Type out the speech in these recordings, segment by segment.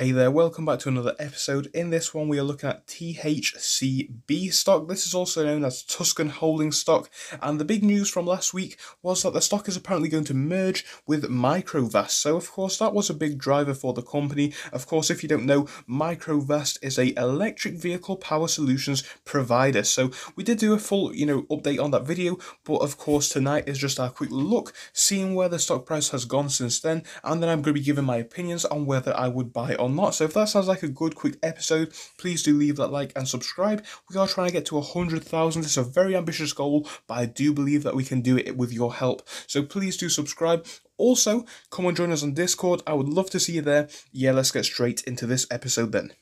Hey there, welcome back to another episode. In this one, we are looking at THCB stock. This is also known as Tuscan Holding stock. And the big news from last week was that the stock is apparently going to merge with Microvast. So, of course, that was a big driver for the company. Of course, if you don't know, Microvast is a electric vehicle power solutions provider. So, we did do a full, you know, update on that video. But of course, tonight is just our quick look, seeing where the stock price has gone since then. And then I'm going to be giving my opinions on whether I would buy or not. So if that sounds like a good quick episode, please do leave that like and subscribe. We are trying to get to 100,000. It's a very ambitious goal, but I do believe that we can do it with your help. So please do subscribe. Also, come and join us on Discord. I would love to see you there. Yeah, let's get straight into this episode then.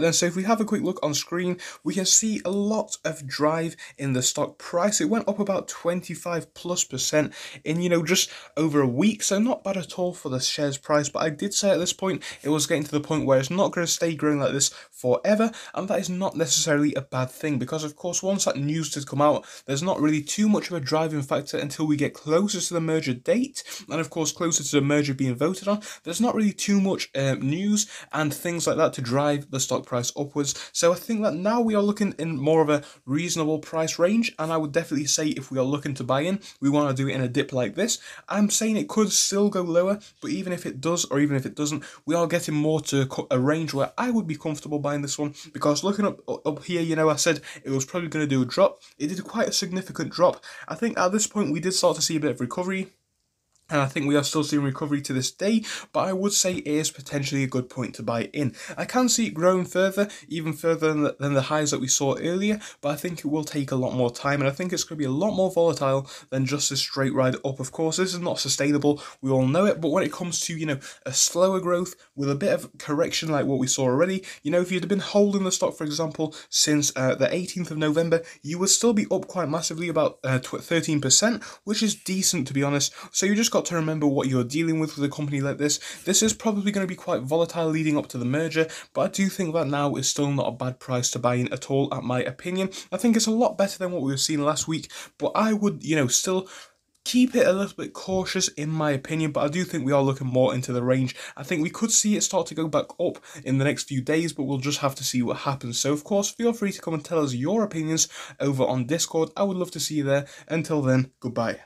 Then, so if we have a quick look on screen, we can see a lot of drive in the stock price. It went up about 25 plus percent in, you know, just over a week. So not bad at all for the shares price. But I did say at this point, it was getting to the point where it's not going to stay growing like this forever. And that is not necessarily a bad thing because, of course, once that news did come out, there's not really too much of a driving factor until we get closer to the merger date. And, of course, closer to the merger being voted on, there's not really too much uh, news and things like that to drive the price upwards. So I think that now we are looking in more of a reasonable price range, and I would definitely say if we are looking to buy in, we want to do it in a dip like this. I'm saying it could still go lower, but even if it does, or even if it doesn't, we are getting more to a range where I would be comfortable buying this one because looking up up here, you know, I said it was probably going to do a drop. It did quite a significant drop. I think at this point we did start to see a bit of recovery and I think we are still seeing recovery to this day, but I would say it is potentially a good point to buy in. I can see it growing further, even further than the, than the highs that we saw earlier, but I think it will take a lot more time, and I think it's going to be a lot more volatile than just a straight ride up. Of course, this is not sustainable, we all know it, but when it comes to, you know, a slower growth with a bit of correction like what we saw already, you know, if you'd have been holding the stock, for example, since uh, the 18th of November, you would still be up quite massively, about uh, 13%, which is decent to be honest. So you just got to remember what you're dealing with with a company like this. This is probably going to be quite volatile leading up to the merger, but I do think that now is still not a bad price to buy in at all, at my opinion. I think it's a lot better than what we were seeing last week, but I would, you know, still keep it a little bit cautious in my opinion but i do think we are looking more into the range. I think we could see it start to go back up in the next few days but we'll just have to see what happens. So of course feel free to come and tell us your opinions over on discord. I would love to see you there. Until then goodbye